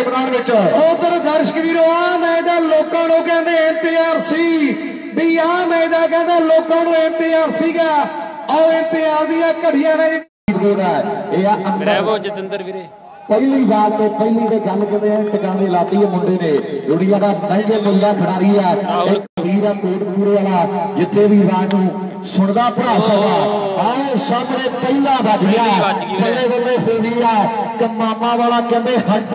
ਦੇ ਮੈਦਾਨ ਵਿੱਚ। ਉਧਰ ਦਰਸ਼ਕ ਵੀਰੋ ਆ ਮੈਚ ਦਾ ਲੋਕਾਂ ਨੂੰ ਕਹਿੰਦੇ ਇੰਤਜ਼ਾਰ ਸੀ ਵੀ ਆ ਮੈਚ ਦਾ ਕਹਿੰਦੇ ਲੋਕਾਂ ਨੂੰ ਇੰਤਜ਼ਾਰ ਸੀਗਾ ਆਓ ਇੰਤਜ਼ਾਰ ਦੀਆਂ ਘੜੀਆਂ ਨੇ। ਇਹ ਆ ਅੰਦਰ। ਬ੍ਰੈਵੋ ਜਤਿੰਦਰ ਵੀਰੇ। ਪਹਿਲੀ ਵਾਰ ਤੋਂ ਪਹਿਲੀ ਤੇ ਗੱਲ ਕਰਦੇ ਆ ਟਿਕਾਣੇ ਲਾਤੀ ਹੈ ਮੁੰਡੇ ਨੇ। ਦੁਨੀਆ ਦਾ ਮਹਿੰਗੇ ਮੁੱਲ ਦਾ ਖਿਡਾਰੀ ਆ। ਇੱਕ ਵੀਰ ਆ ਕੋਟਪੂਰੇ ਵਾਲਾ ਜਿੱਥੇ ਵੀ ਆਵਾਜ਼ ਨੂੰ ਸੁਣਦਾ ਭਰਾ ਸਭਾ। ਆਓ ਸਾਹਮਣੇ ਪਹਿਲਾ ਵੱਜ ਗਿਆ। ਬੱਲੇ ਬੱਲੇ ਹੋਈ ਆ। ਕਮਾਮਾ ਵਾਲਾ ਕਹਿੰਦੇ ਹੱਟ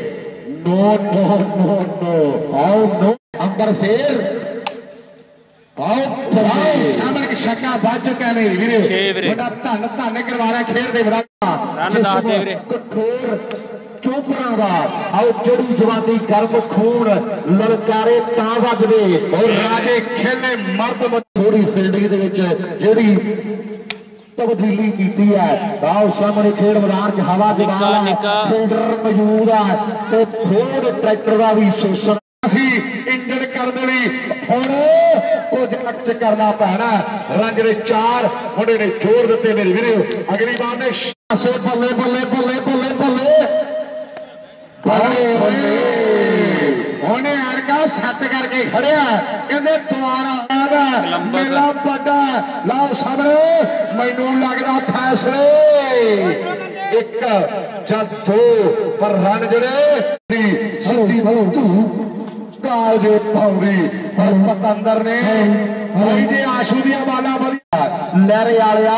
ਨੋ ਨੋ ਨੋ ਨੋ ਆਓ ਨੋ ਅੰਬਰ ਫੇਰ ਆਓ ਆਓ ਸਾਹਮਣੇ ਇੱਕ ਛੱਕਾ ਵੱਜ ਚੁੱਕਾ ਨੇ ਵੀਰੇ ਛੇ ਵੀਰੇ। ਬੜਾ ਧੰਨ ਧੰਨ ਕਰਵਾਰਾ ਖੇਡ ਦੇ ਵਿਰਾਟ ਰਨ ਦੱਸ ਦੇ ਵੀਰੇ। ਕਠੋਰ ਚੋਪਰਾਂ ਦਾ ਆਓ ਜਿਹੜੀ ਜਵਾਨੀ ਗਰਮ ਖੂਨ ਲਲਕਾਰੇ ਤਾਂ ਵੱਜਦੇ ਔਰ ਰਾਜੇ ਖੇਲੇ ਮਰਦ ਥੋੜੀ ਫੀਲਡਿੰਗ ਦੇ ਵਿੱਚ ਜਿਹੜੀ ਤਬਦੀਲੀ ਕੀਤੀ ਹੈ ਆਓ ਸਾਹਮਣੇ ਖੇਡ ਮੈਦਾਨ 'ਚ ਹਵਾ ਜਵਾਨ ਹੈ ਨਿੱਕਾ। ਫੀਲਡਰ ਮੌਜੂਦ ਹੈ ਤੇ ਫੋਰਡ ਟਰੈਕਟਰ ਦਾ ਵੀ ਸ਼ੋਸ਼ਣ ਸੀ ਇੰਜਨ ਕਰਨ ਲਈ ਹੁਣ ਕੁਝ ਅਕਟ ਕਰਨਾ ਪੈਣਾ ਰੰਗ ਦੇ ਚਾਰ ਮੁੰਡੇ ਨੇ ਜੋੜ ਦਿੱਤੇ ਮੇਰੇ ਵੀਰੇ ਅਗਲੀ ਵਾਰ ਨੇ ਸ਼ਾਸੇ ਬੱਲੇ ਬੱਲੇ ਬੱਲੇ ਬੱਲੇ ਬੱਲੇ ਬੱਲੇ ਬੱਲੇ ਉਹਨੇ ਅੜਕਾ ਸੱਤ ਕਰਕੇ ਖੜਿਆ। ਕਹਿੰਦੇ ਦੁਆਰਾ ਆਦਾ। ਮੇਲਾ ਵੱਡਾ। ਲਓ ਸਾਹਮਣੇ ਮੈਨੂੰ ਲੱਗਦਾ ਫੈਸਲੇ। ਇੱਕ ਜਾਂ ਦੋ ਪਰ ਰਨ ਜਿਹੜੇ ਦੀ ਸਿੱਧੀ ਵੱਲੋਂ ਤੂੰ ਕਾਲ ਜੇ ਪੌੜੀ ਪਰ ਪਤੰਦਰ ਨੇ ਹੋਈ ਜੇ ਆਸ਼ੂ ਦੀਆਂ ਬਾਲਾਂ ਵਧੀਆ ਲਹਿਰੇ ਵਾਲਿਆ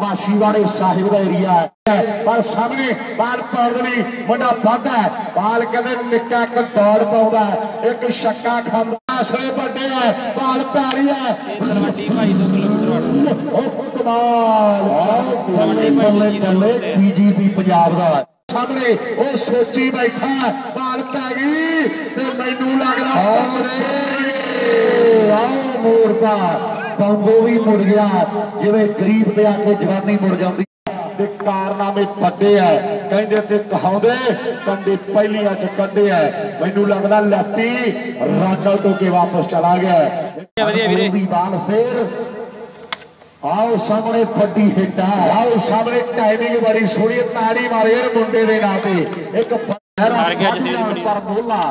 ਮਾਸ਼ੀਵਾੜੇ ਸਾਹਿਬ ਦਾ ਏਰੀਆ ਹੈ। ਪਰ ਸਾਹਮਣੇ ਬਾਲ ਪਾਉਣ ਲਈ ਮੁੰਡਾ ਵਾਧਾ ਹੈ। ਬਾਲ ਕਹਿੰਦੇ ਨਿੱਕਾ ਇੱਕ ਦੌੜ ਪਾਉਂਦਾ ਹੈ, ਇੱਕ ਛੱਕਾ ਖਾਂਦਾ ਆਸਰੇ ਵੱਡੇ ਹੈ। ਬਾਲ ਪਿਆਰੀ ਹੈ। ਤਲਵੰਡੀ ਭਾਈ 2 ਕਿਲੋਮੀਟਰ ਉਹ ਕਮਾਲ। ਬੱਲੇ ਬੱਲੇ ਬੱਲੇ ਬੀਜੀਪੀ ਪੰਜਾਬ ਦਾ। ਸਾਹਮਣੇ ਉਹ ਸੋਚੀ ਬੈਠਾ ਬਾਲ ਪੈ ਗਈ ਤੇ ਮੈਨੂੰ ਲੱਗਦਾ ਆਓ ਮੋੜਦਾ ਬੰਬੋ ਵੀ ਮੁੜ ਗਿਆ ਜਿਵੇਂ ਗਰੀਬ ਤੇ ਆ ਕੇ ਜਵਾਨੀ ਮੁੜ ਜਾਂਦੀ ਹੈ। ਤੇ ਕਾਰਨਾਮੇ ਵੱਡੇ ਆ ਕਹਿੰਦੇ ਤੇ ਕਹਾਉਂਦੇ ਕੰਦੇ ਪਹਿਲੀਆਂ ਚ ਕੱਢੇ ਆ ਮੈਨੂੰ ਲੱਗਦਾ ਲੈਫਟੀ ਰਾਨਲ ਤੋਂ ਕੇ ਵਾਪਸ ਚਲਾ ਗਿਆ ਵਧੀਆ, ਵਧੀਆ ਵੀਰੇ। ਦੀ ਬਾਲ ਫੇਰ ਆਓ ਸਾਹਮਣੇ ਵੱਡੀ ਹਿੱਟ ਹੈ ਆਓ ਸਾਹਮਣੇ ਟਾਈਮਿੰਗ ਬੜੀ ਸੋਹਣੀ ਹੈ, ਤਾੜੀ ਮਾਰੇ ਯਾਰ ਮੁੰਡੇ ਦੇ ਨਾਂ ਤੇ ਇੱਕ ਹਾਰ ਗਿਆ ਜਸਵੀਰ ਬਣੀ। ਪਰ ਬੋਲਾ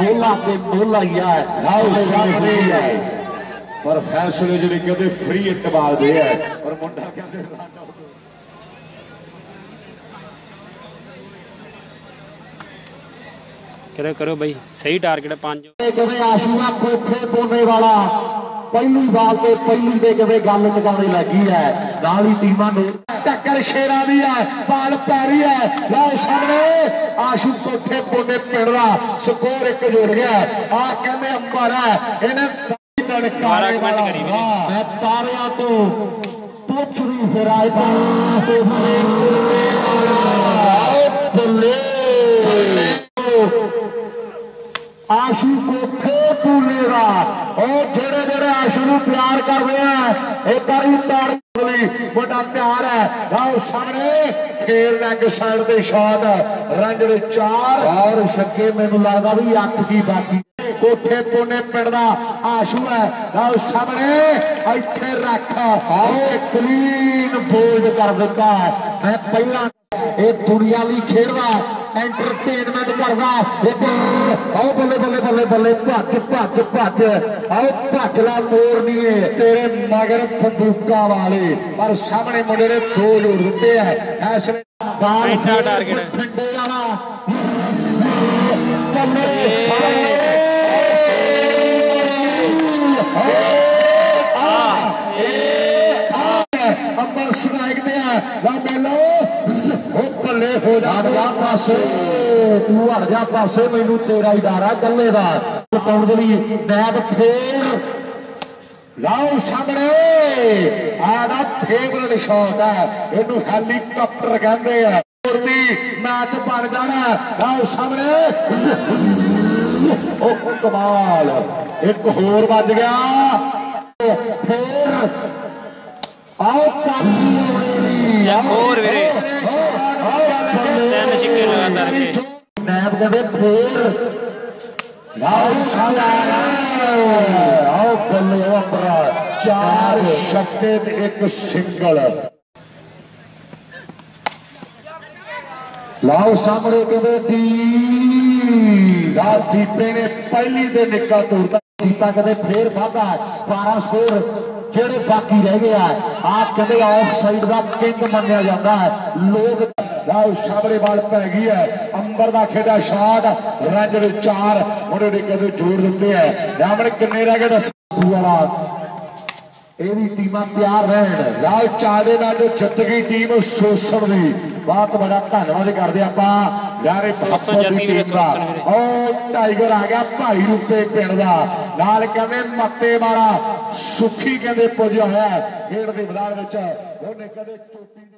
ਬੋਲਾ ਤੇ ਬੋਲਾ ਹੀ ਆ ਆਓ ਸਾਹਮਣੇ ਹੀ ਹੈ ਪਰ ਫੈਸਲੇ ਜਿਹੜੇ ਕਹਿੰਦੇ ਫ੍ਰੀ ਇਤਬਾਲ ਦੇ ਹੈ ਪਰ ਮੁੰਡਾ ਕਹਿੰਦੇ run out। ਕਰੋ ਕਰੋ ਬਾਈ ਸਹੀ ਟਾਰਗੇਟ 5 ਇਹ ਕਿਵੇਂ ਆਸ਼ੂਆ ਕੋਠੇ ਪੋਨੇ ਵਾਲਾ? ਪਹਿਲੀ ਬਾਲ ਤੇ ਪਹਿਲੀ ਦੇ ਕਿਵੇਂ ਗੱਲ ਟਿਕਾਣੇ ਲੱਗੀ ਹੈ? ਨਾਲ ਹੀ ਟੀਮਾਂ ਨੂੰ। ਟੱਕਰ ਸ਼ੇਰਾਂ ਦੀ ਹੈ ਬਾਲ ਪੈਰੀ ਹੈ। ਲਓ ਸਾਹਮਣੇ ਆਸ਼ੂ ਕੋਠੇ ਪੋਨੇ ਪਿੰਡ ਦਾ ਸਕੋਰ ਇੱਕ ਜੁੜ ਗਿਆ ਆ ਕਹਿੰਦੇ ਅੰਬਰ ਹੈ ਇਹਨੇ ਮਿੰਟ ਵਾਲਾ ਮੈਂ ਤਾਰਿਆਂ ਤੋਂ ਪੁੱਛਰੀ ਫਿਰਾਇਤਾ ਤੇ। ਬੱਲੇ ਬੱਲੇ ਆਸ਼ੂ ਕੋਠੇ ਪੂਲੇ ਦਾ। ਉਹ ਜਿਹੜੇ ਜਿਹੜੇ ਆਸ਼ੂ ਨੂੰ ਪਿਆਰ ਕਰਦੇ ਆ ਇੱਕ ਵਾਰੀ ਤਾੜੀ ਲਈ। ਵੱਡਾ ਪਿਆਰ ਹੈ। ਆਓ ਸਾਹਮਣੇ ਖੇਲ ਲੈਗ ਸਾਈਡ ਤੇ ਸ਼ਾਟ। ਰੰਗ ਦੇ ਚਾਰ। ਔਰ ਛੱਕੇ ਮੈਨੂੰ ਲੱਗਦਾ ਵੀ ਅੱਖ ਦੀ ਬਾਕੀ ਕੋਠੇ ਪੋਨੇ ਪਿੰਡ ਦਾ ਆਸ਼ੂ ਹੈ ਆਓ ਸਾਹਮਣੇ ਇੱਥੇ ਰੱਖ ਆਓ ਕਲੀਨ ਬੋਲਡ ਕਰ ਦਿੱਤਾ ਮੈਂ ਪਹਿਲਾਂ ਇਹ ਦੁਨੀਆ ਲਈ ਖੇਡਦਾ ਐਂਟਰਟੇਨਮੈਂਟ ਕਰਦਾ ਇੱਧਰ ਆਓ ਬੱਲੇ ਬੱਲੇ ਬੱਲੇ ਬੱਲੇ ਭੱਜ ਭੱਜ ਭੱਜ ਆਓ ਭੱਜ ਲਾ ਮੋਰਨੀਏ ਤੇਰੇ ਮਗਰ ਬੰਦੂਕਾਂ ਵਾਲੇ ਪਰ ਸਾਹਮਣੇ ਮੁੰਡੇ ਨੇ ਦੋ ਜੋੜ ਦਿੱਤੇ ਆ ਇਸ ਵੇਲੇ ਬਾਲ ਐਡਾ target ਹੈ। ਠੰਡੇ ਵਾਲਾ ਬੱਲੇ ਪਾਸੇ। ਤੂੰ ਹਟ ਜਾ ਪਾਸੇ ਮੈਨੂੰ ਤੇਰਾ ਆ ਕੱਲੇ ਦਾ ਪਾਉਣ ਦੇ ਲਈ ਨੈਬ ਫੇਰ ਲਾਓ ਸਾਹਮਣੇ। ਆੜਾ ਫੇਵਰਟ ਸ਼ਾਟ ਹੈ। ਇਹਨੂੰ ਹੈਲੀਕਾਪਟਰ ਕਹਿੰਦੇ ਆ। ਵੀ ਮੈਚ ਬਣ ਜਾਣਾ। ਲਾਓ ਸਾਹਮਣੇ। ਉਹ ਕਮਾਲ। ਇੱਕ ਹੋਰ ਵੱਜ ਗਿਆ। ਫੇਰ। ਆਓ ਇੱਕ ਹੋਰ ਵੀਰੇ। ਨੈਬ ਕਹਿੰਦੇ ਫੇਰ ਲਾਓ ਸਾਹਮਣੇ ਆਓ ਬੱਲੇ ਆਪਰਾ ਚਾਰ ਛੱਕੇ ਤੇ ਇੱਕ ਸਿੰਗਲ ਲਾਓ ਸਾਹਮਣੇ ਕਹਿੰਦੇ ਟੀ ਦਾ ਦੀਪੇ ਨੇ ਪਹਿਲੀ ਤੇ ਨਿੱਕਾ ਤੋੜਦਾ ਦੀਪਾ ਕਹਿੰਦੇ ਫੇਰ ਵਾਧਾ 12 ਸਕੋਰ ਜਿਹੜੇ ਬਾਕੀ ਰਹਿ ਗਏ ਆ ਆਪ ਕਹਿੰਦੇ ਆਫ ਸਾਈਡ ਦਾ ਕਿੰਗ ਮੰਨਿਆ ਜਾਂਦਾ ਹੈ ਲੋਕ ਲਾਓ ਸਾਹਮਣੇ ਬਾਲ ਪੈ ਗਈ ਹੈ ਅੰਬਰ ਦਾ ਖੇਡਾ ਸ਼ਾਟ ਰੰਜ ਦੇ ਚਾਰ ਮੁੰਡੇ ਨੇ ਕਹਿੰਦੇ ਜੋੜ ਦਿੱਤੇ ਹੈ ਰਾਮਣ ਕਿੰਨੇ ਰਹਿ ਗਏ ਦੱਸ ਵਾਲਾ ਇਹ ਵੀ ਟੀਮਾਂ ਤਿਆਰ ਰਹਿਣ ਲਾਲ ਚਾਦੇ ਨਾਲ ਜੋ ਜਿੱਤ ਗਈ ਟੀਮ ਸੋਸਣ ਦੀ ਬਹੁਤ ਬੜਾ ਧੰਨਵਾਦ ਕਰਦੇ ਆਪਾਂ ਯਾਰੇ ਸੋਸਣ ਦੀ ਜਿੱਤੀ ਵੀਰੇ, ਟੀਮ ਦਾ ਸੋਸਣ ਵੀਰੇ। ਉਹ ਟਾਈਗਰ ਆ ਗਿਆ ਭਾਈ ਰੂਪੇ ਪਿੰਡ ਦਾ ਨਾਲ ਕਹਿੰਦੇ ਮੱਤੇ ਵਾਲਾ ਸੁਖੀ ਕਹਿੰਦੇ ਪੁੱਜਿਆ ਹੋਇਆ ਹੈ ਖੇਡ ਦੇ ਮੈਦਾਨ ਵਿੱਚ ਉਹਨੇ ਕਦੇ ਚੋਟੀ ਦੇ